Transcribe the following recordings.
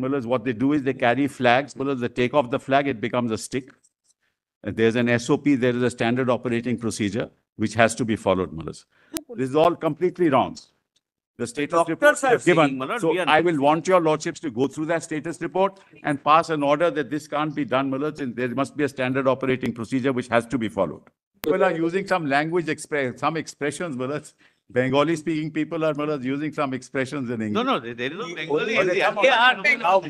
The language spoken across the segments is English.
Mullahs, what they do is they carry flags. Mullahs, they take off the flag, it becomes a stick. And there's an SOP, there is a standard operating procedure which has to be followed, Mullahs. This is all completely wrong. The status report are is given. saying, So I will want your lordships to go through that status report and pass an order that this can't be done, Mullahs, and there must be a standard operating procedure which has to be followed. People are using some language express, some expressions, Mullahs. Bengali speaking people are, Mullahs, using some expressions in English. No, no, there there is no Bengali. Only- in the- come. They are-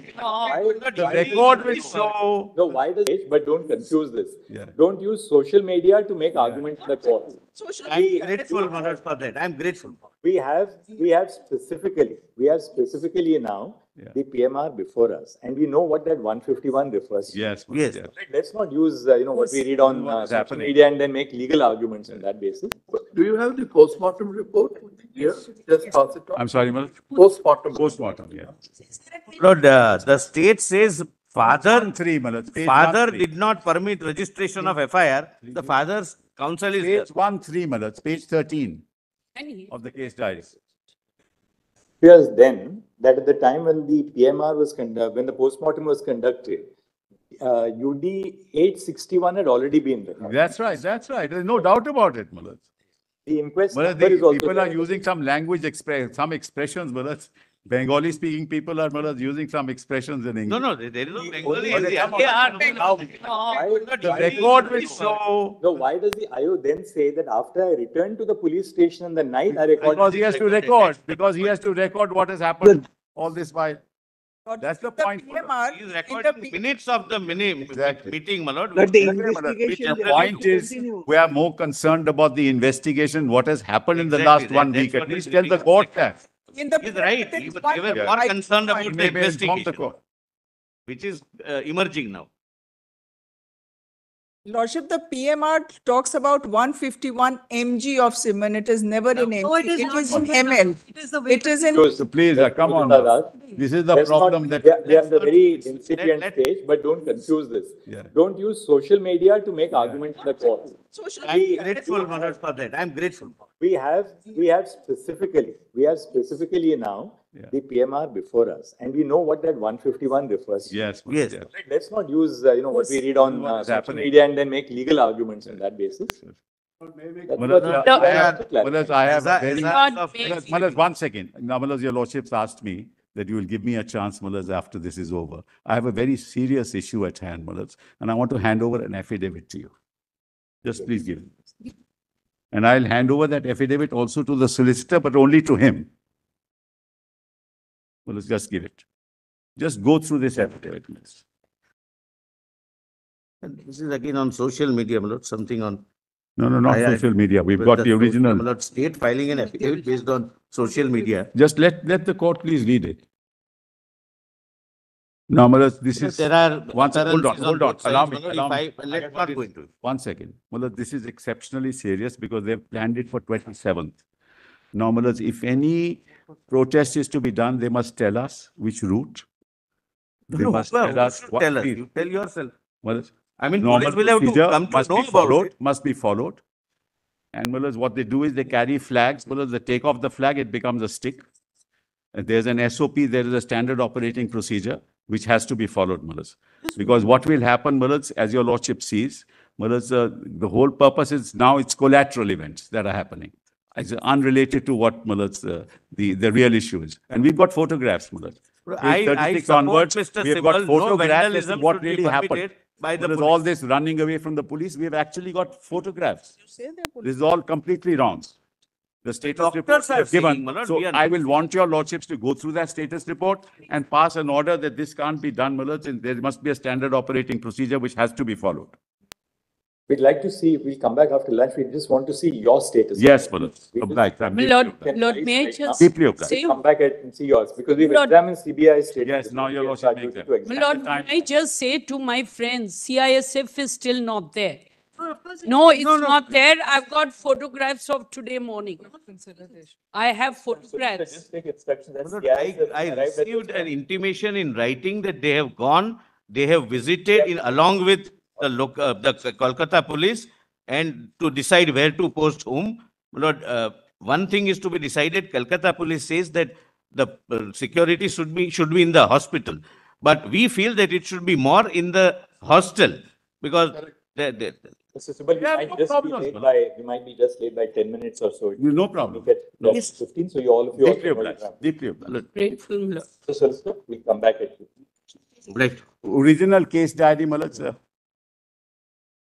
The record will show. No, why does, but don't confuse this. Yeah. Don't use social media to make arguments in the court. Social media. I'm grateful, Manoj, for that. I'm grateful. We have, we have specifically, we have specifically now Yeah. the PMR before us, and we know what that one fifty-one refers to. Yes. Yes. yes. Let's not use, uh, you know, what we read on What uh, social happening. media and then make legal arguments on that basis. Do you have the postmortem report here? Just pass it on. I'm sorry, Mullahs. Postmortem. Postmortem, yeah. Lord, uh, the state says father, Three, Mullahs. Page father three. did not permit registration of FIR. The father's counsel is there. Page one, three, Mullahs, page thirteen of the case diary. Here's then, that at the time when the PMR was conduct, when the postmortem was conducted, uh, UD eight sixty-one had already been there. That's right, that's right. There's no doubt about it, Mullahs. The inquest Mullahs, number is also people are using some language express, some expressions, Mullahs. Bengali speaking people are, Mullahs, using some expressions in English. No, no, there there is no Bengali. Only- in the- come on. They are- Why- The record will show, No, why does the IO then say that after I returned to the police station in the night, I recorded? because he has to record, because he has to record what has happened all this while. That's the point. He is recording minutes of the mini Exactly. meeting, my lord. But the investigation. The point is, we are more concerned about the investigation, what has happened in the last that- one week. At what least is tell the being court that. In the. He's right. there He was- They were point. more concerned about the may- may inform the investigation, court. which is uh, emerging now. Lordship, the PMR talks about one fifty-one mg of semen. It is never in mg. No, it is It not is in one ml. It is the way. It is in. So please, uh, come on. Raj, This is the let's not- problem that. We are, we are at the very incipient let- stage, but don't confuse this. Yeah. Don't use social media to make arguments in the court. Social I'm media. grateful, Manoj, for that. I'm grateful. We have, we have specifically, we have specifically now Yeah. the PMR before us, and we know what that one fifty-one refers to. Yes. Yes. yes. Let's not use, uh, you know, what we read on What uh, social happening. media and then make legal arguments on that basis. That's Malas, what- uh, I have, Malas, I have a As a- very. as a- God of- makes Malas, Malas, one second. Now, Malas, your lordships asked me that you will give me a chance, Malas, after this is over. I have a very serious issue at hand, Malas, and I want to hand over an affidavit to you. Just please give it. And I'll hand over that affidavit also to the solicitor, but only to him. Well, let's just give it. Just go through this affidavit. And This is again on social media, my lord, something on. No, no, not I- social media. We've got the the original. my lord, State filing an affidavit based on social media. Just let, let the court please read it. No, Malas, this is. There are. One sec, hold on, occurrences hold on, both allow sides, me, my lord. allow If me. I- I Let's have not got go into it. One second. Mullah, this is exceptionally serious because they've planned it for twenty-seventh. Now, Mullah, if any protest is to be done, they must tell us which route. They No, must well, tell us should what. Tell us, speed. you tell yourself. Mullah, I mean, Normal police will have to procedure come to must know be about followed, it. must be followed. And Mullahs, what they do is they carry flags. Mullahs, they take off the flag, it becomes a stick. And there's an SOP, there is a standard operating procedure which has to be followed, Mullahs. Because what will happen, Mullahs, as your lordship sees, Mullahs, uh, the whole purpose is now it's collateral events that are happening. It's unrelated to what Mullahs, uh, the, the real issue is. And we've got photographs, Mullahs. I, I onwards, Mr. we have got Sibal, no photographs as to vandalism what really happened. by the There's all this running away from the police. We have actually got photographs. You say they're This is all completely wrong. The status report Doctors are is given. saying, Malad, So we are- I will want your lordships to go through that status report and pass an order that this can't be done, Malad, and there must be a standard operating procedure which has to be followed. We'd like to see, we'll come back after lunch, we just want to see your status. Yes, Malad. We just- Obliged. I'm deeply Lord, obliged. Lord, may I just Deeply obliged. say, Come back and see yours, because we've Lord- examined CBI status. Yes, now your We are lordship charged makes to examine. Lord, may I just say to my friends, CISF is still not there. No, it's not there. I've got photographs of today morning. I have photographs. Just take. That's Lord, CIS I, has I arrived at received an intimation in writing that they have gone, they have visited in, along with the loc, uh, the Kolkata police and to decide where to post whom. Lord, uh, one thing is to be decided, Kolkata police says that the uh, security should be, should be in the hospital. But we feel that it should be more in the hostel because the, the, Mr. Sibal, we Yeah, might no just be problem, late Sibal. by, we might be just late by ten minutes or so. No We problem. get No. twelve fifteen, so you all of you. Deeply also know obliged, the- deeply obliged. Grateful. So, solicitor, we'll come back at you. right. Original case diary, Malaj, uh,